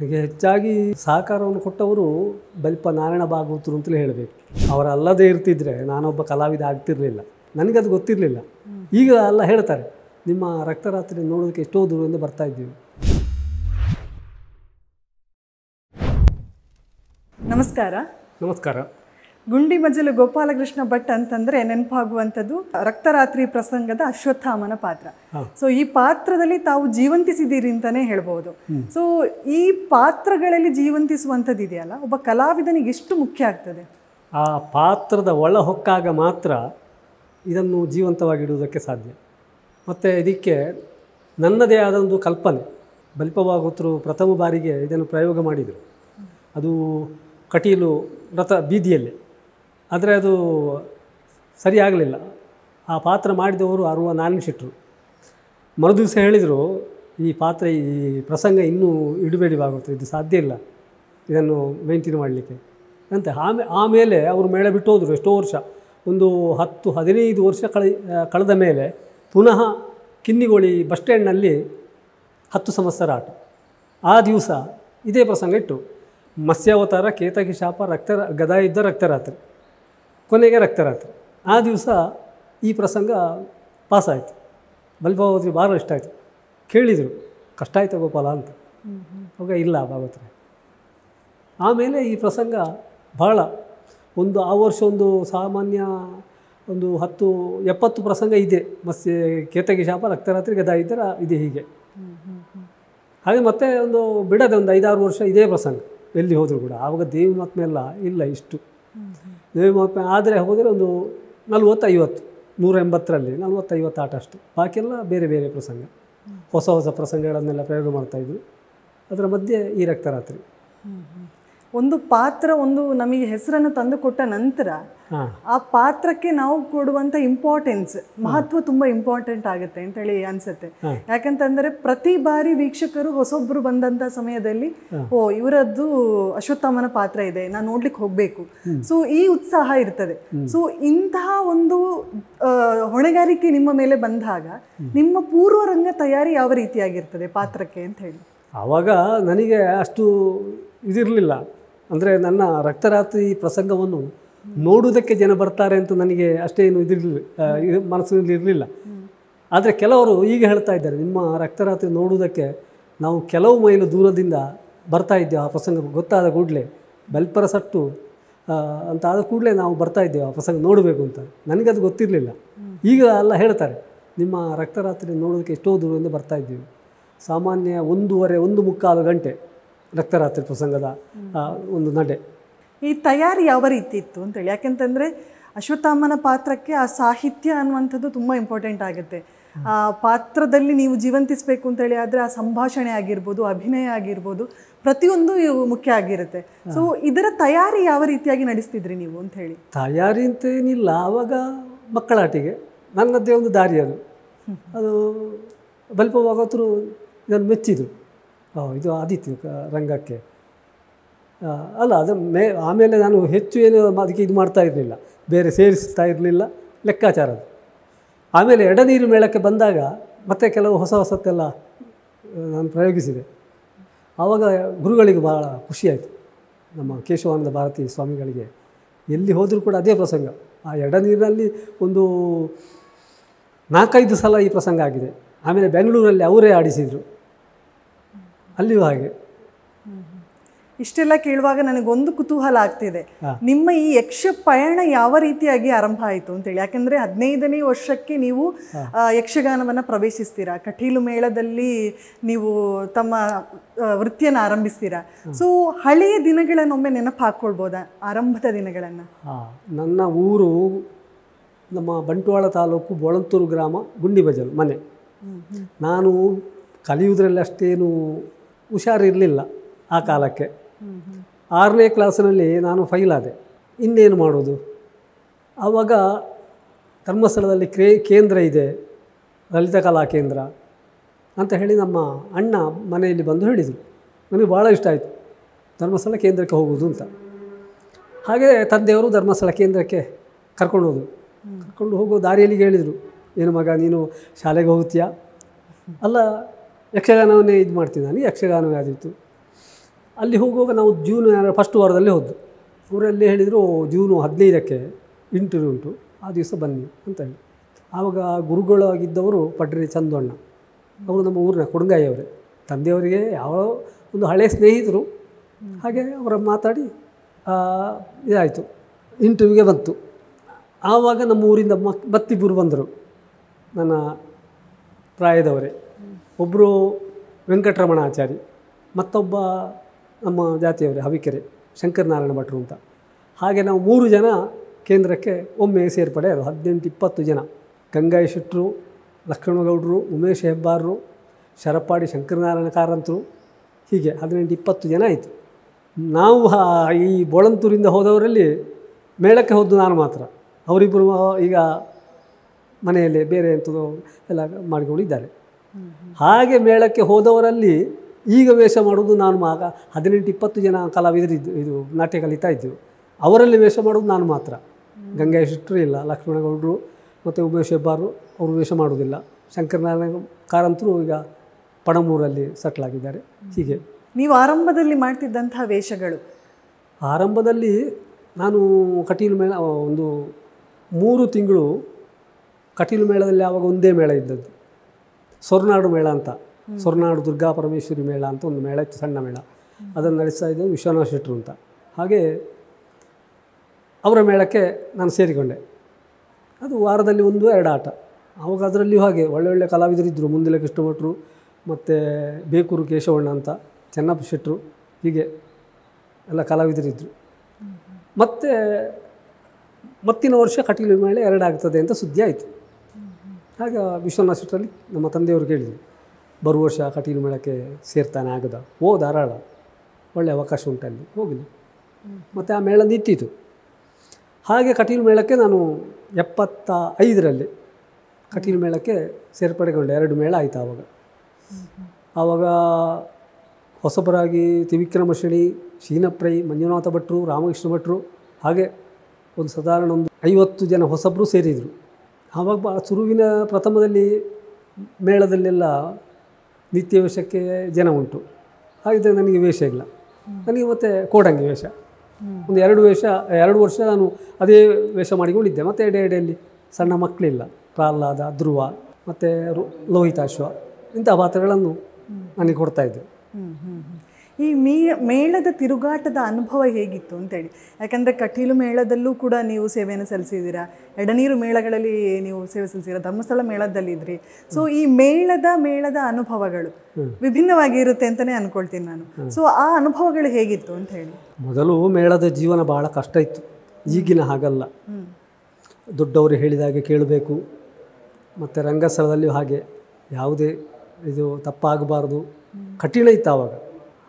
ನನಗೆ ಹೆಚ್ಚಾಗಿ ಸಹಕಾರವನ್ನು ಕೊಟ್ಟವರು ಬಲ್ಪ ನಾರಾಯಣ ಭಾಗವತರು ಅಂತಲೇ ಹೇಳಬೇಕು. ಅವರಲ್ಲದೇ ಇರ್ತಿದ್ರೆ ನಾನೊಬ್ಬ ಕಲಾವಿದ ಆಗ್ತಿರಲಿಲ್ಲ. ನನಗದು ಗೊತ್ತಿರಲಿಲ್ಲ. ಈಗ ಎಲ್ಲ ಹೇಳ್ತಾರೆ ನಿಮ್ಮ ರಕ್ತರಾತ್ರಿ ನೋಡೋದಕ್ಕೆ ಎಷ್ಟೋ ದೂರದಿಂದ ಬರ್ತಾ ಇದ್ದೀವಿ. ನಮಸ್ಕಾರ. ನಮಸ್ಕಾರ. ಗುಂಡಿ ಮಜಲು ಗೋಪಾಲಕೃಷ್ಣ ಭಟ್ ಅಂತಂದ್ರೆ ನೆನಪಾಗುವಂಥದ್ದು ರಕ್ತರಾತ್ರಿ ಪ್ರಸಂಗದ ಅಶ್ವತ್ಥಾಮನ ಪಾತ್ರ. ಸೊ ಈ ಪಾತ್ರದಲ್ಲಿ ತಾವು ಜೀವಂತಿಸಿದ್ದೀರಿ ಅಂತಾನೆ ಹೇಳ್ಬೋದು. ಸೊ ಈ ಪಾತ್ರಗಳಲ್ಲಿ ಜೀವಂತಿಸುವಂಥದ್ದು ಇದೆಯಲ್ಲ? ಒಬ್ಬ ಕಲಾವಿದನಿಗೆ ಎಷ್ಟು ಮುಖ್ಯ ಆಗ್ತದೆ? ಆ ಪಾತ್ರದ ಒಳ ಹೊಕ್ಕಾಗ ಮಾತ್ರ ಇದನ್ನು ಜೀವಂತವಾಗಿಡುವುದಕ್ಕೆ ಸಾಧ್ಯ. ಮತ್ತು ಇದಕ್ಕೆ ನನ್ನದೇ ಆದ ಒಂದು ಕಲ್ಪನೆ. ಬಲ್ಪವಾಗುತ್ತರು ಪ್ರಥಮ ಬಾರಿಗೆ ಇದನ್ನು ಪ್ರಯೋಗ ಮಾಡಿದರು. ಅದು ಕಟೀಲು ರಥ ಬೀದಿಯಲ್ಲಿ. ಆದರೆ ಅದು ಸರಿಯಾಗಲಿಲ್ಲ. ಆ ಪಾತ್ರ ಮಾಡಿದವರು ಅರುವ ನಾರಾಯಣ ಶೆಟ್ಟರು ಮರುದಿವಸ ಹೇಳಿದರು, ಈ ಪಾತ್ರ, ಈ ಪ್ರಸಂಗ ಇನ್ನೂ ಇಡಬೇಡಿ ಭಾಗವತ ಇದು ಸಾಧ್ಯ ಇಲ್ಲ, ಇದನ್ನು ಮೇಂಟೈನ್ ಮಾಡಲಿಕ್ಕೆ ಅಂತ. ಆಮೇ, ಆಮೇಲೆ ಅವರು ಮೇಳ ಬಿಟ್ಟು ಹೋದರು, ಎಷ್ಟೋ ವರ್ಷ, ಒಂದು ಹತ್ತು, ಹದಿನೈದು ವರ್ಷ ಕಳೆ, ಕಳೆದ ಮೇಲೆ ಪುನಃ ಕಿನ್ನಿಗೋಳಿ ಬಸ್ ಸ್ಟ್ಯಾಂಡ್ನಲ್ಲಿ ಹತ್ತು ಸಂವತ್ಸರ ಆಟ. ಆ ದಿವಸ ಇದೇ ಪ್ರಸಂಗ ಇಟ್ಟು, ಮತ್ಸ್ಯಾವತಾರ, ಕೇತಕಿ ಶಾಪ, ರಕ್ತ, ಗದಾ ಯುದ್ಧ, ರಕ್ತರಾತ್ರಿ. ಕೊನೆಗೆ ರಕ್ತರಾತ್ರಿ. ಆ ದಿವಸ ಈ ಪ್ರಸಂಗ ಪಾಸಾಯಿತು. ಬಲ್ಭಾವತಿ ಭಾಳ ಇಷ್ಟ ಆಯಿತು ಕೇಳಿದರು, ಕಷ್ಟ ಆಯ್ತಾ ಗೋಪಾಲ ಅಂತ. ಅವಾಗ ಇಲ್ಲ ಭಾಗವತ್ರಿ. ಆಮೇಲೆ ಈ ಪ್ರಸಂಗ ಭಾಳ ಒಂದು, ಆ ವರ್ಷ ಒಂದು ಸಾಮಾನ್ಯ ಒಂದು ಹತ್ತು, ಎಪ್ಪತ್ತು ಪ್ರಸಂಗ ಇದೆ. ಮತ್ಸ್ಯ ಕೇತಗಿ ಶಾಪ, ರಕ್ತರಾತ್ರಿ, ಗದಾ ಇದ್ದರ ಇದೆ ಹೀಗೆ. ಹಾಗೆ ಮತ್ತೆ ಒಂದು ಬಿಡದೆ ಒಂದು ಐದಾರು ವರ್ಷ ಇದೇ ಪ್ರಸಂಗ. ಎಲ್ಲಿ ಹೋದರೂ ಕೂಡ. ಆವಾಗ ದೇವಿ ಮಾತ್ಮೆ ಎಲ್ಲ ಇಲ್ಲ ಇಷ್ಟು. ದೇವಿ ಮಾಪೆ ಆದರೆ ಹೋದರೆ ಒಂದು ನಲ್ವತ್ತು ಐವತ್ತು ನೂರ ಎಂಬತ್ತರಲ್ಲಿ ನಲ್ವತ್ತು ಐವತ್ತು ಆಟ ಅಷ್ಟು. ಬಾಕಿಯೆಲ್ಲ ಬೇರೆ ಬೇರೆ ಪ್ರಸಂಗ. ಹೊಸ ಹೊಸ ಪ್ರಸಂಗಗಳನ್ನೆಲ್ಲ ಪ್ರಯೋಗ ಮಾಡ್ತಾಯಿದ್ರು ಅದರ ಮಧ್ಯೆ ಈ ರಕ್ತರಾತ್ರಿ. ಒಂದು ಪಾತ್ರ, ಒಂದು ನಮಗೆ ಹೆಸರನ್ನು ತಂದುಕೊಟ್ಟ ನಂತರ ಆ ಪಾತ್ರಕ್ಕೆ ನಾವು ಕೊಡುವಂಥ ಇಂಪಾರ್ಟೆನ್ಸ್ ಮಹತ್ವ ತುಂಬಾ ಇಂಪಾರ್ಟೆಂಟ್ ಆಗುತ್ತೆ ಅಂತೇಳಿ ಅನ್ಸುತ್ತೆ. ಯಾಕಂತಂದ್ರೆ ಪ್ರತಿ ಬಾರಿ ವೀಕ್ಷಕರು ಹೊಸೊಬ್ರು ಬಂದಂತ ಸಮಯದಲ್ಲಿ ಓ ಇವರದ್ದು ಅಶ್ವತ್ಥಾಮನ ಪಾತ್ರ ಇದೆ ನಾನು ನೋಡ್ಲಿಕ್ಕೆ ಹೋಗ್ಬೇಕು. ಸೊ ಈ ಉತ್ಸಾಹ ಇರ್ತದೆ. ಸೊ ಇಂತಹ ಒಂದು ಹೊಣೆಗಾರಿಕೆ ನಿಮ್ಮ ಮೇಲೆ ಬಂದಾಗ ನಿಮ್ಮ ಪೂರ್ವರಂಗ ತಯಾರಿ ಯಾವ ರೀತಿಯಾಗಿರ್ತದೆ ಪಾತ್ರಕ್ಕೆ ಅಂತ ಹೇಳಿ? ಆವಾಗ ನನಗೆ ಅಷ್ಟು ಇದಿರಲಿಲ್ಲ. ಅಂದರೆ ನನ್ನ ರಕ್ತರಾತ್ರಿ ಪ್ರಸಂಗವನ್ನು ನೋಡುವುದಕ್ಕೆ ಜನ ಬರ್ತಾರೆ ಅಂತ ನನಗೆ ಅಷ್ಟೇನು ಇದಿರಲಿಲ್ಲ ಇದು ಮನಸ್ಸಿನಲ್ಲಿ ಇರಲಿಲ್ಲ. ಆದರೆ ಕೆಲವರು ಈಗ ಹೇಳ್ತಾ ಇದ್ದಾರೆ, ನಿಮ್ಮ ರಕ್ತರಾತ್ರಿ ನೋಡುವುದಕ್ಕೆ ನಾವು ಕೆಲವು ಮೈಲು ದೂರದಿಂದ ಬರ್ತಾ ಇದ್ದೇವೆ ಆ ಪ್ರಸಂಗ ಗೊತ್ತಾದ ಕೂಡಲೇ, ಬಲ್ಪರ ಸಟ್ಟು ಅಂತ ಆದ ಕೂಡಲೇ ನಾವು ಬರ್ತಾ ಇದ್ದೇವೆ ಆ ಪ್ರಸಂಗ ನೋಡಬೇಕು ಅಂತ. ನನಗದು ಗೊತ್ತಿರಲಿಲ್ಲ. ಈಗ ಎಲ್ಲ ಹೇಳ್ತಾರೆ, ನಿಮ್ಮ ರಕ್ತರಾತ್ರಿ ನೋಡೋದಕ್ಕೆ ಎಷ್ಟೋ ದೂರದಿಂದ ಬರ್ತಾ ಇದ್ದೀವಿ. ಸಾಮಾನ್ಯ ಒಂದೂವರೆ, ಒಂದು ಮುಕ್ಕಾಲು ಗಂಟೆ ರಕ್ತರಾತ್ರಿ ಪ್ರಸಂಗದ ಒಂದು ನಡೆ. ಈ ತಯಾರಿ ಯಾವ ರೀತಿ ಇತ್ತು ಅಂತೇಳಿ. ಯಾಕೆಂತಂದರೆ ಅಶ್ವತ್ಥಾಮನ ಪಾತ್ರಕ್ಕೆ ಆ ಸಾಹಿತ್ಯ ಅನ್ನುವಂಥದ್ದು ತುಂಬ ಇಂಪಾರ್ಟೆಂಟ್ ಆಗುತ್ತೆ. ಆ ಪಾತ್ರದಲ್ಲಿ ನೀವು ಜೀವಂತಿಸಬೇಕು ಅಂತೇಳಿ ಆದರೆ ಆ ಸಂಭಾಷಣೆ ಆಗಿರ್ಬೋದು, ಅಭಿನಯ ಆಗಿರ್ಬೋದು, ಪ್ರತಿಯೊಂದು ಮುಖ್ಯ ಆಗಿರುತ್ತೆ. ಸೊ ಇದರ ತಯಾರಿ ಯಾವ ರೀತಿಯಾಗಿ ನಡೆಸ್ತಿದ್ರಿ ನೀವು ಅಂತ ಹೇಳಿ ತಯಾರಿ ಅಂತ ಏನಿಲ್ಲ ಆವಾಗ ಮಕ್ಕಳಾಟಿಗೆ. ನನ್ನದೇ ಒಂದು ದಾರಿ ಅದು. ಅದು ಬಲ್ಪ ಇದನ್ನು ಮೆಚ್ಚಿದರು. ಇದು ಆದಿತ್ಯ ರಂಗಕ್ಕೆ. ಅಲ್ಲ, ಅದು ಮೇ, ಆಮೇಲೆ ನಾನು ಹೆಚ್ಚು ಏನು ಅದಕ್ಕೆ ಇದು ಮಾಡ್ತಾ ಇರಲಿಲ್ಲ. ಬೇರೆ ಸೇರಿಸ್ತಾ ಇರಲಿಲ್ಲ, ಲೆಕ್ಕಾಚಾರ ಅದು. ಆಮೇಲೆ ಎಡನೀರು ಮೇಳಕ್ಕೆ ಬಂದಾಗ ಮತ್ತೆ ಕೆಲವು ಹೊಸ ಹೊಸತ್ತೆಲ್ಲ ನಾನು ಪ್ರಯೋಗಿಸಿದೆ. ಆವಾಗ ಗುರುಗಳಿಗೆ ಭಾಳ ಖುಷಿಯಾಯಿತು ನಮ್ಮ ಕೇಶವಾನಂದ ಭಾರತಿ ಸ್ವಾಮಿಗಳಿಗೆ. ಎಲ್ಲಿ ಹೋದರೂ ಕೂಡ ಅದೇ ಪ್ರಸಂಗ. ಆ ಎಡನೀರಿನಲ್ಲಿ ಒಂದು ನಾಲ್ಕೈದು ಸಲ ಈ ಪ್ರಸಂಗ ಆಗಿದೆ. ಆಮೇಲೆ ಬೆಂಗಳೂರಲ್ಲಿ ಅವರೇ ಆಡಿಸಿದರು. ಅಲ್ಲಿಯೂ ಹಾಗೆ. ಇಷ್ಟೆಲ್ಲ ಕೇಳುವಾಗ ನನಗೊಂದು ಕುತೂಹಲ ಆಗ್ತಿದೆ. ನಿಮ್ಮ ಈ ಯಕ್ಷ ಪಯಣ ಯಾವ ರೀತಿಯಾಗಿ ಆರಂಭ ಆಯಿತು ಅಂತೇಳಿ. ಯಾಕಂದ್ರೆ ಹದಿನೈದನೇ ವರ್ಷಕ್ಕೆ ನೀವು ಯಕ್ಷಗಾನವನ್ನು ಪ್ರವೇಶಿಸ್ತೀರಾ? ಕಟೀಲು ಮೇಳದಲ್ಲಿ ನೀವು ತಮ್ಮ ವೃತ್ತಿಯನ್ನು ಆರಂಭಿಸ್ತೀರಾ? ಸೊ ಹಳೆಯ ದಿನಗಳನ್ನೊಮ್ಮೆ ನೆನಪು ಹಾಕ್ಕೊಳ್ಬೋದಾ ಆರಂಭದ ದಿನಗಳನ್ನು? ನನ್ನ ಊರು ನಮ್ಮ ಬಂಟ್ವಾಳ ತಾಲೂಕು ಬೋಳಂತೂರು ಗ್ರಾಮ ಗುಂಡಿಬಜಲು ಮನೆ. ನಾನು ಕಲಿಯುವುದರಲ್ಲಿ ಅಷ್ಟೇನು ಹುಷಾರಿರಲಿಲ್ಲ ಆ ಕಾಲಕ್ಕೆ. ಆರನೇ ಕ್ಲಾಸಿನಲ್ಲಿ ನಾನು ಫೈಲ್ ಆದೆ. ಇನ್ನೇನು ಮಾಡೋದು? ಆವಾಗ ಧರ್ಮಸ್ಥಳದಲ್ಲಿ ಕ್ರೇ, ಕೇಂದ್ರ ಇದೆ, ಲಲಿತ ಕಲಾ ಕೇಂದ್ರ ಅಂತ ಹೇಳಿ ನಮ್ಮ ಅಣ್ಣ ಮನೆಯಲ್ಲಿ ಬಂದು ಹೇಳಿದರು. ನನಗೆ ಭಾಳ ಇಷ್ಟ ಆಯಿತು. ಧರ್ಮಸ್ಥಳ ಕೇಂದ್ರಕ್ಕೆ ಹೋಗುವುದು ಅಂತ. ಹಾಗೆ ತಂದೆಯವರು ಧರ್ಮಸ್ಥಳ ಕೇಂದ್ರಕ್ಕೆ ಕರ್ಕೊಂಡು ಹೋದರು. ಕರ್ಕೊಂಡು ಹೋಗೋ ದಾರಿಯಲ್ಲಿ ಹೇಳಿದರು. ಏನು ಮಗ, ನೀನು ಶಾಲೆಗೆ ಹೋಗ್ತೀಯಾ ಅಲ್ಲ, ಯಕ್ಷಗಾನವನ್ನೇ ಇದು ಮಾಡ್ತೀನಿ ನಾನು ಯಕ್ಷಗಾನವೇ ಆದಿತ್ತು ಅಲ್ಲಿ ಹೋಗುವಾಗ ನಾವು ಜೂನ್ ಫಸ್ಟ್ ವಾರದಲ್ಲಿ ಹೋದ್ದು. ಅವರಲ್ಲಿ ಹೇಳಿದರು ಜೂನು ಹದಿನೈದಕ್ಕೆ ಇಂಟರ್ವ್ಯೂ ಉಂಟು. ಆ ದಿವಸ ಬನ್ನಿ ಅಂತ ಹೇಳಿ. ಆವಾಗ ಗುರುಗಳಾಗಿದ್ದವರು ಪಡ್ರಿ ಚಂದಣ್ಣ. ಅವರು ನಮ್ಮ ಊರಿನ ಕೊಡಂಗಾಯಿಯವರೇ. ತಂದೆಯವರಿಗೆ ಯಾವ ಒಂದು ಹಳೆಯ ಸ್ನೇಹಿತರು. ಹಾಗೆ ಅವರ ಮಾತಾಡಿ ಇದಾಯಿತು. ಇಂಟರ್ವ್ಯೂಗೆ ಬಂತು. ಆವಾಗ ನಮ್ಮ ಊರಿಂದ ಮಕ್ ಮತ್ತಿಬ್ಬರು ಬಂದರು. ನನ್ನ ಪ್ರಾಯದವರೇ. ಒಬ್ಬರು ವೆಂಕಟರಮಣ ಆಚಾರಿ. ಮತ್ತೊಬ್ಬ ನಮ್ಮ ಜಾತಿಯವರೇ ಹವಿಕೆರೆ ಶಂಕರನಾರಾಯಣ ಭಟ್ರು ಅಂತ. ಹಾಗೆ ನಾವು ಮೂರು ಜನ ಕೇಂದ್ರಕ್ಕೆ ಒಮ್ಮೆ ಸೇರ್ಪಡೆ ಅದು ಹದಿನೆಂಟು ಇಪ್ಪತ್ತು ಜನ. ಗಂಗಾಯಿ ಶೆಟ್ಟರು ಲಕ್ಷ್ಮಣಗೌಡರು ಉಮೇಶ್ ಹೆಬ್ಬಾರರು ಶರಪ್ಪಾಡಿ ಶಂಕರನಾರಾಯಣ ಕಾರಂತರು. ಹೀಗೆ ಹದಿನೆಂಟು ಇಪ್ಪತ್ತು ಜನ ಆಯಿತು. ನಾವು ಈ ಬೋಳಂತೂರಿಂದ ಹೋದವರಲ್ಲಿ ಮೇಳಕ್ಕೆ ಹೋದ್ದು ನಾನು ಮಾತ್ರ. ಅವರಿಬ್ಬರು ಈಗ ಮನೆಯಲ್ಲಿ ಬೇರೆ ಎಂಥದ್ದು ಎಲ್ಲ ಮಾಡಿಕೊಂಡಿದ್ದಾರೆ. ಹಾಗೆ ಮೇಳಕ್ಕೆ ಹೋದವರಲ್ಲಿ ಈಗ ವೇಷ ಮಾಡೋದು ನಾನು ಆಗ ಹದಿನೆಂಟು ಇಪ್ಪತ್ತು ಜನ ಕಲಾವಿದರಿದ್ದು ಇದು ನಾಟ್ಯ ಕಲಿತಾ ಇದ್ದೆವು. ಅವರಲ್ಲಿ ವೇಷ ಮಾಡೋದು ನಾನು ಮಾತ್ರ. ಗಂಗಾ ಶಿಷ್ಟರು ಇಲ್ಲ ಲಕ್ಷ್ಮಣಗೌಡರು ಮತ್ತು ಉಮೇಶ್ ಹೆಬ್ಬಾರು ಅವರು ವೇಷ ಮಾಡೋದಿಲ್ಲ. ಶಂಕರನಾರಾಯಣ ಕಾರಂತರು ಈಗ ಪಣಮೂರಲ್ಲಿ ಸೆಟ್ಲ್ ಆಗಿದ್ದಾರೆ. ಹೀಗೆ. ನೀವು ಆರಂಭದಲ್ಲಿ ಮಾಡ್ತಿದ್ದಂತಹ ವೇಷಗಳು? ಆರಂಭದಲ್ಲಿ ನಾನು ಕಟೀಲು ಮೇಳ ಒಂದು ಮೂರು ತಿಂಗಳು ಕಟೀಲು ಮೇಳದಲ್ಲಿ ಆವಾಗ ಒಂದೇ ಮೇಳ ಇದ್ದದ್ದು. ಸೊರನಾಡು ಮೇಳ ಅಂತ. ಸೊರನಾಡು ದುರ್ಗಾ ಪರಮೇಶ್ವರಿ ಮೇಳ ಅಂತ ಒಂದು ಮೇಳ ಸಣ್ಣ ಮೇಳ. ಅದನ್ನು ನಡೆಸ್ತಾ ಇದ್ದು ವಿಶ್ವನಾಥ ಶೆಟ್ಟರು ಅಂತ. ಹಾಗೆ ಅವರ ಮೇಳಕ್ಕೆ ನಾನು ಸೇರಿಕೊಂಡೆ. ಅದು ವಾರದಲ್ಲಿ ಒಂದು, ಎರಡು ಆಟ. ಆವಾಗ ಅದರಲ್ಲಿಯೂ ಹಾಗೆ ಒಳ್ಳೆ ಒಳ್ಳೆ ಕಲಾವಿದರಿದ್ದರು ಮುಂದಿಲ ಕೃಷ್ಣಭಟ್ರು ಮತ್ತು ಬೇಕೂರು ಕೇಶವಣ್ಣ ಅಂತ ಚೆನ್ನಪ್ಪ ಶೆಟ್ಟರು ಹೀಗೆ ಎಲ್ಲ ಕಲಾವಿದರಿದ್ದರು ಮತ್ತು ಮತ್ತಿನ ವರ್ಷ ಕಟೀಲು ಮೇಳ ಎರಡಾಗ್ತದೆ ಅಂತ ಸುದ್ದಿ ಆಯಿತು. ಆಗ ವಿಶ್ವನಾಥ ಶೆಟ್ಟರಲ್ಲಿ ನಮ್ಮ ತಂದೆಯವರು ಕೇಳಿದರು. ಬರುವ ವರ್ಷ ಕಟೀಲು ಮೇಳಕ್ಕೆ ಸೇರ್ತಾನೆ ಆಗದ. ಓ, ಧಾರಾಳ. ಒಳ್ಳೆ ಅವಕಾಶ ಉಂಟಲ್ಲಿ ಹೋಗಲಿ ಮತ್ತು ಆ ಮೇಳ ನಿಂತಿತು ಹಾಗೆ ಕಟೀಲು ಮೇಳಕ್ಕೆ ನಾನು ಎಪ್ಪತ್ತ ಐದರಲ್ಲಿ ಕಟೀಲು ಮೇಳಕ್ಕೆ ಸೇರ್ಪಡೆಗೊಂಡೆ ಎರಡು ಮೇಳ ಆಯಿತು ಆವಾಗ. ಆವಾಗ ಹೊಸಬರಾಗಿ ತ್ರಿವಿಕ್ರಮ ಶೀನಪ್ರೈ, ಮಂಜುನಾಥ ಭಟ್ರು, ರಾಮಕೃಷ್ಣ ಭಟ್ರು, ಹಾಗೆ ಒಂದು ಸಾಧಾರಣ ಒಂದು ಐವತ್ತು ಜನ ಹೊಸಬರು ಸೇರಿದರು. ಆವಾಗ ಬ ಶುರುವಿನ ಪ್ರಥಮದಲ್ಲಿ ಮೇಳದಲ್ಲೆಲ್ಲ ನಿತ್ಯ ವೇಷಕ್ಕೆ ಜನ ಉಂಟು. ಹಾಗಿದ್ದರೆ ನನಗೆ ವೇಷ ಇಲ್ಲ. ನನಗೆ ಮತ್ತೆ ಕೋಡಂಗಿ ವೇಷ. ಒಂದು ಎರಡು ವೇಷ ಎರಡು ವರ್ಷ ನಾನು ಅದೇ ವೇಷ ಮಾಡಿಕೊಂಡಿದ್ದೆ. ಮತ್ತು ಎಡೆ ಎಡೆಯಲ್ಲಿ ಸಣ್ಣ ಮಕ್ಕಳಿಲ್ಲ ಪ್ರಹ್ಲಾದ ಧ್ರುವ ಮತ್ತು ಲೋಹಿತಾಶ್ವ ಇಂಥ ಪಾತ್ರಗಳನ್ನು ನನಗೆ ಕೊಡ್ತಾಯಿದ್ದೆ. ಈ ಮೇ ಮೇಳದ ತಿರುಗಾಟದ ಅನುಭವ ಹೇಗಿತ್ತು ಅಂತೇಳಿ. ಯಾಕಂದರೆ ಕಟೀಲು ಮೇಳದಲ್ಲೂ ಕೂಡ ನೀವು ಸೇವೆಯನ್ನು ಸಲ್ಲಿಸಿದ್ದೀರಾ? ಎಡನೀರು ಮೇಳಗಳಲ್ಲಿ ನೀವು ಸೇವೆ ಸಲ್ಲಿಸಿದ್ದೀರಾ? ಧರ್ಮಸ್ಥಳ ಮೇಳದಲ್ಲಿದ್ರಿ ಸೊ ಈ ಮೇಳದ ಮೇಳದ ಅನುಭವಗಳು ವಿಭಿನ್ನವಾಗಿ ಇರುತ್ತೆ ಅಂತಲೇ ಅಂದ್ಕೊಳ್ತೀನಿ ನಾನು. ಸೊ ಆ ಅನುಭವಗಳು ಹೇಗಿತ್ತು ಅಂತ ಹೇಳಿ ಮೊದಲು ಮೇಳದ ಜೀವನ ಬಹಳ ಕಷ್ಟ ಇತ್ತು. ಈಗಿನ ಹಾಗಲ್ಲ. ದೊಡ್ಡವರು ಹೇಳಿದಾಗೆ ಕೇಳಬೇಕು. ಮತ್ತು ರಂಗಸ್ಥಳದಲ್ಲಿಯೂ ಹಾಗೆ ಯಾವುದೇ ಇದು ತಪ್ಪಾಗಬಾರ್ದು. ಕಠಿಣ ಇತ್ತು ಆವಾಗ.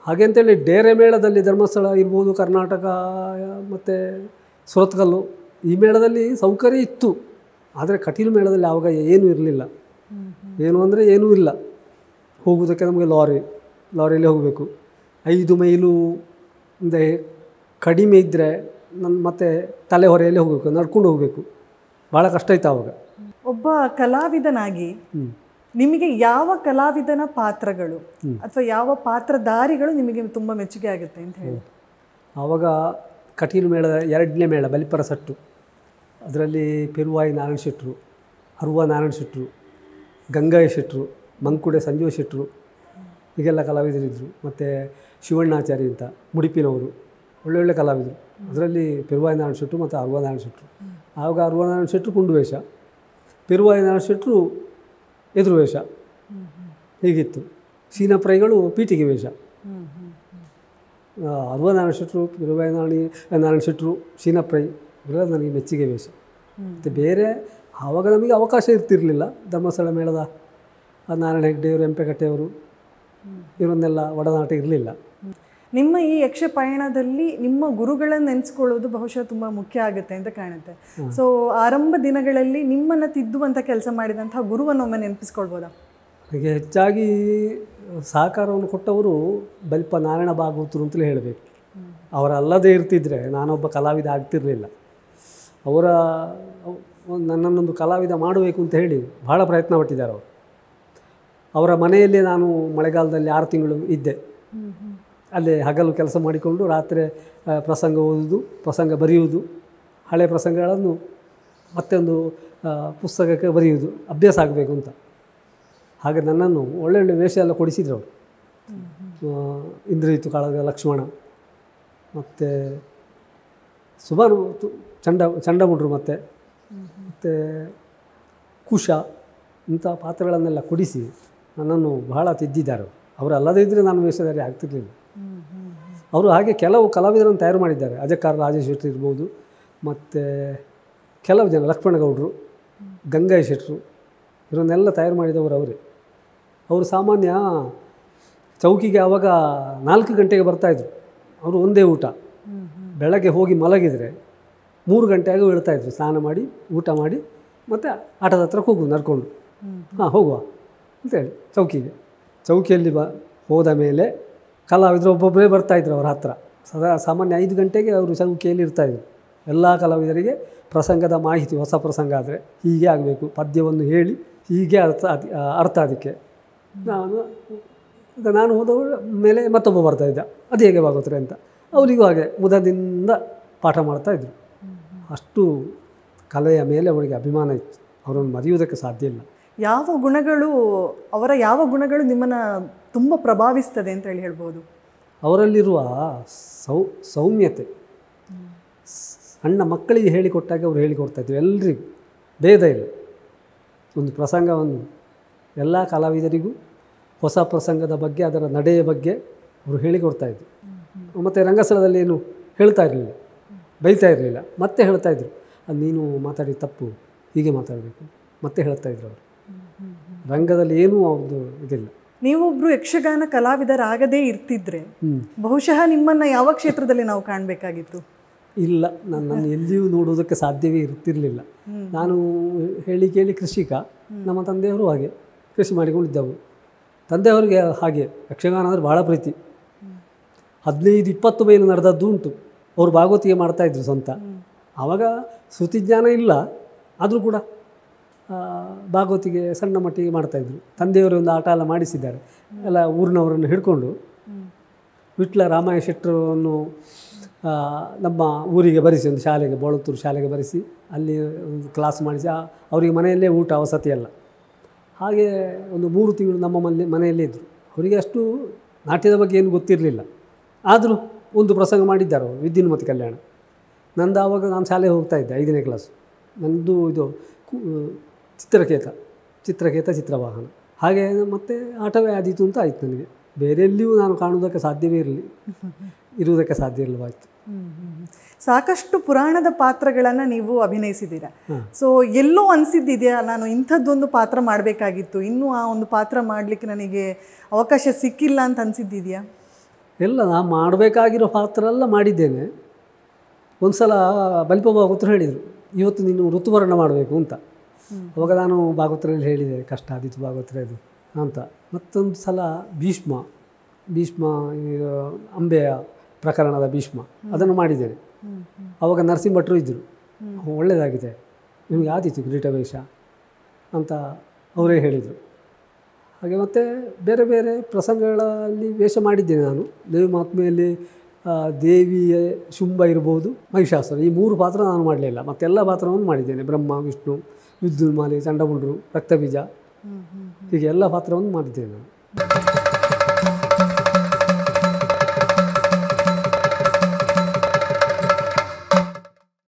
ಹಾಗೆ ಅಂತೇಳಿ ಡೇರೆ ಮೇಳದಲ್ಲಿ ಧರ್ಮಸ್ಥಳ ಇರ್ಬೋದು ಕರ್ನಾಟಕ ಮತ್ತು ಸುರತ್ಕಲ್ಲು ಈ ಮೇಳದಲ್ಲಿ ಸೌಕರ್ಯ ಇತ್ತು. ಆದರೆ ಕಟೀಲು ಮೇಳದಲ್ಲಿ ಆವಾಗ ಏನೂ ಇರಲಿಲ್ಲ. ಏನು ಅಂದರೆ ಏನೂ ಇಲ್ಲ. ಹೋಗೋದಕ್ಕೆ ನಮಗೆ ಲಾರಿ ಲಾರಿಯಲ್ಲೇ ಹೋಗಬೇಕು. ಐದು ಮೈಲು ಮುಂದೆ ಕಡಿಮೆ ಇದ್ದರೆ ನನ್ನ ಮತ್ತೆ ತಲೆ ಹೊರೆಯಲ್ಲೇ ಹೋಗಬೇಕು ನಡ್ಕೊಂಡು ಹೋಗಬೇಕು. ಭಾಳ ಕಷ್ಟ ಇತ್ತು ಆವಾಗ ಒಬ್ಬ ಕಲಾವಿದನಾಗಿ ಹ್ಞೂ ನಿಮಗೆ ಯಾವ ಕಲಾವಿದನ ಪಾತ್ರಗಳು ಅಥವಾ ಯಾವ ಪಾತ್ರಧಾರಿಗಳು ನಿಮಗೆ ತುಂಬ ಮೆಚ್ಚುಗೆ ಆಗುತ್ತೆ ಅಂತ ಹೇಳಿ. ಆವಾಗ ಕಟೀಲು ಮೇಳದ ಎರಡನೇ ಮೇಳ ಬಲಿಪರ ಸಟ್ಟು. ಅದರಲ್ಲಿ ಪೆರುವಾಯಿ ನಾರಾಯಣ ಶೆಟ್ಟರು ಅರುವ ನಾರಾಯಣ ಶೆಟ್ಟರು ಗಂಗಾಯ ಶೆಟ್ಟರು ಮಂಕುಡೆ ಸಂಜೀವ ಶೆಟ್ಟರು ಹೀಗೆಲ್ಲ ಕಲಾವಿದರಿದ್ದರು ಮತ್ತು ಶಿವಣ್ಣಾಚಾರಿ ಅಂತ ಮುಡಿಪಿನವರು ಒಳ್ಳೊಳ್ಳೆ ಕಲಾವಿದರು. ಅದರಲ್ಲಿ ಪೆರುವಾಯಿ ನಾರಾಯಣ ಶೆಟ್ಟರು ಮತ್ತು ಅರುವ ನಾರಾಯಣ ಶೆಟ್ಟರು ಆವಾಗ ಅರುವ ನಾರಾಯಣ ಶೆಟ್ಟರು ಕುಂಡುವೇಷ. ಪೆರುವಾಯಿ ನಾರಾಯಣ ಶೆಟ್ಟರು ಎದುರು ವೇಷ ಹೀಗಿತ್ತು. ಶೀನಪ್ರೈಗಳು ಪೀಠಿಗೆ ವೇಷ. ಅರುವ ನಾರಾಯಣ ಶೆಟ್ಟರು ಪಿರುಬಾಯಿ ನಾರಾಯಣಿ, ನಾರಾಯಣ ಶೆಟ್ಟರು ಇವೆಲ್ಲ ನನಗೆ ಮೆಚ್ಚುಗೆ ವೇಷ. ಮತ್ತು ಬೇರೆ ಆವಾಗ ನಮಗೆ ಅವಕಾಶ ಇರ್ತಿರಲಿಲ್ಲ. ಧರ್ಮಸ್ಥಳ ಮೇಳದ ನಾರಾಯಣ ಹೆಗ್ಡೆಯವರು ಎಂಪೆಕಟ್ಟೆಯವರು ಇವರನ್ನೆಲ್ಲ ಒಡನಾಟ ಇರಲಿಲ್ಲ. ನಿಮ್ಮ ಈ ಯಕ್ಷ ಪಯಣದಲ್ಲಿ ನಿಮ್ಮ ಗುರುಗಳನ್ನು ನೆನೆಸ್ಕೊಳ್ಳೋದು ಬಹುಶಃ ತುಂಬ ಮುಖ್ಯ ಆಗುತ್ತೆ ಅಂತ ಕಾಣುತ್ತೆ. ಸೊ ಆರಂಭ ದಿನಗಳಲ್ಲಿ ನಿಮ್ಮನ್ನು ತಿದ್ದುವಂಥ ಕೆಲಸ ಮಾಡಿದಂತಹ ಗುರುವನ್ನೊಮ್ಮೆ ನೆನಪಿಸ್ಕೊಳ್ಬೋದಾ? ನನಗೆ ಹೆಚ್ಚಾಗಿ ಸಹಕಾರವನ್ನು ಕೊಟ್ಟವರು ಬಲ್ಪ ನಾರಾಯಣ ಭಾಗವತರು ಅಂತಲೇ ಹೇಳಬೇಕು. ಅವರಲ್ಲದೇ ಇರ್ತಿದ್ರೆ ನಾನೊಬ್ಬ ಕಲಾವಿದ ಆಗ್ತಿರಲಿಲ್ಲ. ಅವರ ಅವ್- ನನ್ನನ್ನೊಂದು ಕಲಾವಿದ ಮಾಡಬೇಕು ಅಂತ ಹೇಳಿ ಬಹಳ ಪ್ರಯತ್ನ ಪಟ್ಟಿದ್ದಾರೆ ಅವರು. ಅವರ ಮನೆಯಲ್ಲೇ ನಾನು ಮಳೆಗಾಲದಲ್ಲಿ ಆರು ತಿಂಗಳು ಇದ್ದೆ. ಅಲ್ಲೇ ಹಗಲು ಕೆಲಸ ಮಾಡಿಕೊಂಡು ರಾತ್ರಿ ಪ್ರಸಂಗ ಓದುವುದು ಪ್ರಸಂಗ ಬರೆಯುವುದು. ಹಳೆ ಪ್ರಸಂಗಗಳನ್ನು ಮತ್ತೊಂದು ಪುಸ್ತಕಕ್ಕೆ ಬರೆಯುವುದು. ಅಭ್ಯಾಸ ಆಗಬೇಕು ಅಂತ. ಹಾಗೆ ನನ್ನನ್ನು ಒಳ್ಳೊಳ್ಳೆ ವೇಷ ಎಲ್ಲ ಕೊಡಿಸಿದ್ರು ಅವರು. ಇಂದ್ರಜಿತ್ತು ಕಾಳಗ ಲಕ್ಷ್ಮಣ. ಮತ್ತು ಸುಮಾರು ಚಂಡ ಚಂಡಮುಡ್ರು ಮತ್ತು. ಮತ್ತು ಕುಶ ಇಂಥ ಪಾತ್ರಗಳನ್ನೆಲ್ಲ ಕೊಡಿಸಿ ನನ್ನನ್ನು ಬಹಳ ತಿದ್ದಿದ್ದಾರೆ ಅವರು. ಅಲ್ಲದೇ ಇದ್ದರೆ ನಾನು ವೇಷಧಾರಿ ಆಗ್ತಿರ್ಲಿಲ್ಲ. ಅವರು ಹಾಗೆ ಕೆಲವು ಕಲಾವಿದರನ್ನು ತಯಾರು ಮಾಡಿದ್ದಾರೆ. ಅಜಕಾರ ರಾಜೇಶ್ ಶೆಟ್ಟಿ ಇರ್ಬೋದು ಮತ್ತು ಕೆಲವು ಜನ ಲಕ್ಷ್ಮಣಗೌಡರು ಗಂಗಾಯ ಶೆಟ್ಟರು ಇವರನ್ನೆಲ್ಲ ತಯಾರು ಮಾಡಿದವರು ಅವರೇ. ಅವರು ಸಾಮಾನ್ಯ ಚೌಕಿಗೆ ಆವಾಗ ನಾಲ್ಕು ಗಂಟೆಗೆ ಬರ್ತಾಯಿದ್ರು ಅವರು ಒಂದೇ ಊಟ. ಬೆಳಗ್ಗೆ ಹೋಗಿ ಮಲಗಿದರೆ ಮೂರು ಗಂಟೆಯಾಗ ಇಳ್ತಾಯಿದ್ರು ಸ್ನಾನ ಮಾಡಿ ಊಟ ಮಾಡಿ ಮತ್ತು ಆಟದ ಹತ್ರ ಹೋಗು ನಡ್ಕೊಂಡು. ಹಾಂ ಹೋಗುವ ಅಂತೇಳಿ ಚೌಕಿಗೆ. ಚೌಕಿಯಲ್ಲಿ ಬ ಹೋದ ಮೇಲೆ ಕಲಾವಿದರು ಒಬ್ಬೊಬ್ಬರೇ ಬರ್ತಾಯಿದ್ರು ಅವ್ರ ಹತ್ರ. ಸದಾ ಸಾಮಾನ್ಯ ಐದು ಗಂಟೆಗೆ ಅವರು ಸಂಖ್ಯೆಯಲ್ಲಿ ಇರ್ತಾಯಿದ್ರು ಎಲ್ಲ ಕಲಾವಿದರಿಗೆ ಪ್ರಸಂಗದ ಮಾಹಿತಿ, ಹೊಸ ಪ್ರಸಂಗ ಆದರೆ ಹೀಗೆ ಆಗಬೇಕು, ಪದ್ಯವನ್ನು ಹೇಳಿ ಹೀಗೆ ಅರ್ಥ ಅದು ಅರ್ಥ ಅದಕ್ಕೆ ನಾನು, ಈಗ ನಾನು ಹೋದ ಮೇಲೆ ಮತ್ತೊಬ್ಬ ಬರ್ತಾಯಿದ್ದೆ ಅದು ಹೇಗೆ ಭಾಗವತ್ರೆ ಅಂತ. ಅವರಿಗೂ ಹಾಗೆ ಮುದದಿಂದ ಪಾಠ ಮಾಡ್ತಾಯಿದ್ರು ಅಷ್ಟು ಕಲೆಯ ಮೇಲೆ ಅವರಿಗೆ ಅಭಿಮಾನ ಇತ್ತು. ಅವರನ್ನು ಮರೆಯುವುದಕ್ಕೆ ಸಾಧ್ಯ ಇಲ್ಲ. ಯಾವ ಗುಣಗಳು, ಅವರ ಯಾವ ಗುಣಗಳು ನಿಮ್ಮನ್ನು ತುಂಬ ಪ್ರಭಾವಿಸ್ತದೆ ಅಂತ ಹೇಳಿ ಹೇಳ್ಬೋದು? ಅವರಲ್ಲಿರುವ ಸೌ, ಸೌಮ್ಯತೆ. ಸಣ್ಣ ಮಕ್ಕಳಿಗೆ ಹೇಳಿಕೊಟ್ಟಾಗ ಅವರು ಹೇಳಿಕೊಡ್ತಾಯಿದ್ರು ಎಲ್ರಿಗೂ, ಭೇದ ಇಲ್ಲ. ಒಂದು ಪ್ರಸಂಗವನ್ನು ಎಲ್ಲ ಕಲಾವಿದರಿಗೂ, ಹೊಸ ಪ್ರಸಂಗದ ಬಗ್ಗೆ, ಅದರ ನಡೆಯ ಬಗ್ಗೆ ಅವರು ಹೇಳಿಕೊಡ್ತಾಯಿದ್ರು ಮತ್ತು ರಂಗಸ್ಥಳದಲ್ಲಿ ಏನು ಹೇಳ್ತಾ ಇರಲಿಲ್ಲ. ಬೈತಾ ಇರಲಿಲ್ಲ. ಮತ್ತೆ ಹೇಳ್ತಾ ಇದ್ರು. ಅದು ನೀನು ಮಾತಾಡಿ ತಪ್ಪು. ಹೀಗೆ ಮಾತಾಡಬೇಕು. ಮತ್ತೆ ಹೇಳ್ತಾ ಇದ್ರು ಅವರು. ರಂಗದಲ್ಲಿ ಏನೂ ಅವ್ರದ್ದು ಇದಿಲ್ಲ. ನೀವೊಬ್ರು ಯಕ್ಷಗಾನ ಕಲಾವಿದರಾಗದೇ ಇರ್ತಿದ್ರೆ ಬಹುಶಃ ನಿಮ್ಮನ್ನ ಯಾವ ಕ್ಷೇತ್ರದಲ್ಲಿ ನಾವು ಕಾಣಬೇಕಾಗಿತ್ತು? ಇಲ್ಲ ನನ್ನನ್ನು ಎಲ್ಲಿಯೂ ನೋಡುವುದಕ್ಕೆ ಸಾಧ್ಯವೇ ಇರ್ತಿರಲಿಲ್ಲ. ನಾನು ಹೇಳಿ ಕೇಳಿ ಕೃಷಿಕ ನಮ್ಮ ತಂದೆಯವರು ಹಾಗೆ ಕೃಷಿ ಮಾಡಿಕೊಂಡಿದ್ದೆವು. ತಂದೆಯವರಿಗೆ ಹಾಗೆ ಯಕ್ಷಗಾನ ಅಂದರೆ ಭಾಳ ಪ್ರೀತಿ. ಹದಿನೈದು ಇಪ್ಪತ್ತು ಮೈಲು ನಡೆದದ್ದು ಉಂಟು. ಅವರು ಭಾಗವತಿಗೆ ಮಾಡ್ತಾಯಿದ್ರು ಸ್ವಂತ. ಆವಾಗ ಶ್ರುತಿಜ್ಞಾನ ಇಲ್ಲ ಆದರೂ ಕೂಡ. ಭಾಗವತಿಗೆ ಸಣ್ಣ ಮಟ್ಟಿಗೆ ಮಾಡ್ತಾಯಿದ್ರು ತಂದೆಯವರು ಒಂದು ಆಟ ಎಲ್ಲ ಮಾಡಿಸಿದ್ದಾರೆ. ಎಲ್ಲ ಊರಿನವರನ್ನು ಹಿಡ್ಕೊಂಡು ವಿಟ್ಲ ರಾಮಾಯ ಶೆಟ್ಟರನ್ನು ನಮ್ಮ ಊರಿಗೆ ಬರೆಸಿ, ಒಂದು ಶಾಲೆಗೆ, ಬೋಳತ್ತೂರು ಶಾಲೆಗೆ ಬರೆಸಿ, ಅಲ್ಲಿ ಒಂದು ಕ್ಲಾಸ್ ಮಾಡಿಸಿ ಅವರಿಗೆ ಮನೆಯಲ್ಲೇ ಊಟ ವಸತಿ ಅಲ್ಲ. ಹಾಗೆ ಒಂದು ಮೂರು ತಿಂಗಳು ನಮ್ಮ ಮನೆ, ಮನೆಯಲ್ಲೇ ಇದ್ದರು ಅವರಿಗೆ ಅಷ್ಟು ನಾಟ್ಯದ ಬಗ್ಗೆ ಏನು ಗೊತ್ತಿರಲಿಲ್ಲ. ಆದರೂ ಒಂದು ಪ್ರಸಂಗ ಮಾಡಿದ್ದಾರೆ ಅವರು, ವಿದ್ಯುನ್ಮತಿ ಕಲ್ಯಾಣ. ನಂದು ಆವಾಗ ನಾನು ಶಾಲೆಗೆ ಹೋಗ್ತಾ ಇದ್ದೆ, ಐದನೇ ಕ್ಲಾಸು ನಂದು ಇದು ಚಿತ್ರಕೇತ ಚಿತ್ರಕೇತ ಚಿತ್ರವಾಹನ. ಹಾಗೆ ಮತ್ತೆ ಆಟವೇ ಆದೀತು ಅಂತ ಆಯಿತು ನನಗೆ. ಬೇರೆ ಎಲ್ಲಿಯೂ ನಾನು ಕಾಣುವುದಕ್ಕೆ ಸಾಧ್ಯವೇ ಇರಲಿ ಇರುವುದಕ್ಕೆ ಸಾಧ್ಯ ಇಲ್ಲವಾಯ್ತು ಸಾಕಷ್ಟು ಪುರಾಣದ ಪಾತ್ರಗಳನ್ನು ನೀವು ಅಭಿನಯಿಸಿದ್ದೀರಾ. ಸೊ ಎಲ್ಲೋ ಅನಿಸಿದ್ದಿದೆಯಾ ನಾನು ಇಂಥದ್ದೊಂದು ಪಾತ್ರ ಮಾಡಬೇಕಾಗಿತ್ತು ಇನ್ನೂ ಆ ಒಂದು ಪಾತ್ರ ಮಾಡಲಿಕ್ಕೆ ನನಗೆ ಅವಕಾಶ ಸಿಕ್ಕಿಲ್ಲ ಅಂತ ಅನಿಸಿದ್ದಿದೆಯಾ? ಎಲ್ಲ ನಾ ಮಾಡಬೇಕಾಗಿರೋ ಪಾತ್ರ ಎಲ್ಲ ಮಾಡಿದ್ದೇನೆ. ಒಂದು ಸಲ ಬಲಿಪ ಹೇಳಿದರು ಇವತ್ತು ನೀನು ಋತುವರ್ಣ ಮಾಡಬೇಕು ಅಂತ. ಅವಾಗ ನಾನು ಭಾಗವತರಲ್ಲಿ ಹೇಳಿದೆ, ಕಷ್ಟ ಆದಿತ್ತು ಭಾಗವತರ ಅದು ಅಂತ. ಮತ್ತೊಂದು ಸಲ ಭೀಷ್ಮ ಭೀಷ್ಮ ಅಂಬೆಯ ಪ್ರಕರಣದ ಭೀಷ್ಮ ಅದನ್ನು ಮಾಡಿದ್ದೇನೆ. ಅವಾಗ ನರಸಿಂಹ ಭಟ್ರು ಇದ್ದರು ಒಳ್ಳೆಯದಾಗಿದೆ ನಿಮಗೆ ಆದಿತ್ತು ವೇಷ ಅಂತ ಅವರೇ ಹೇಳಿದರು. ಹಾಗೆ ಮತ್ತು ಬೇರೆ ಬೇರೆ ಪ್ರಸಂಗಗಳಲ್ಲಿ ವೇಷ ಮಾಡಿದ್ದೇನೆ ನಾನು. ದೇವಿ ಮಹಾತ್ಮೆಯಲ್ಲಿ ದೇವಿಯ ಶುಂಭ ಇರ್ಬೋದು, ಮಹಿಷಾಸುರ, ಈ ಮೂರು ಪಾತ್ರ ನಾನು ಮಾಡಲಿಲ್ಲ. ಮತ್ತೆಲ್ಲ ಪಾತ್ರವನ್ನು ಮಾಡಿದ್ದೇನೆ. ಬ್ರಹ್ಮ, ವಿಷ್ಣು ವಿದ್ಯುನ್ಮಾಲಿ ಚಂಡಮುಂಡ್ರು ರಕ್ತಬೀಜ ಹೀಗೆ ಎಲ್ಲ ಪಾತ್ರವನ್ನು ಮಾಡಿದ್ದೇನೆ ನಾನು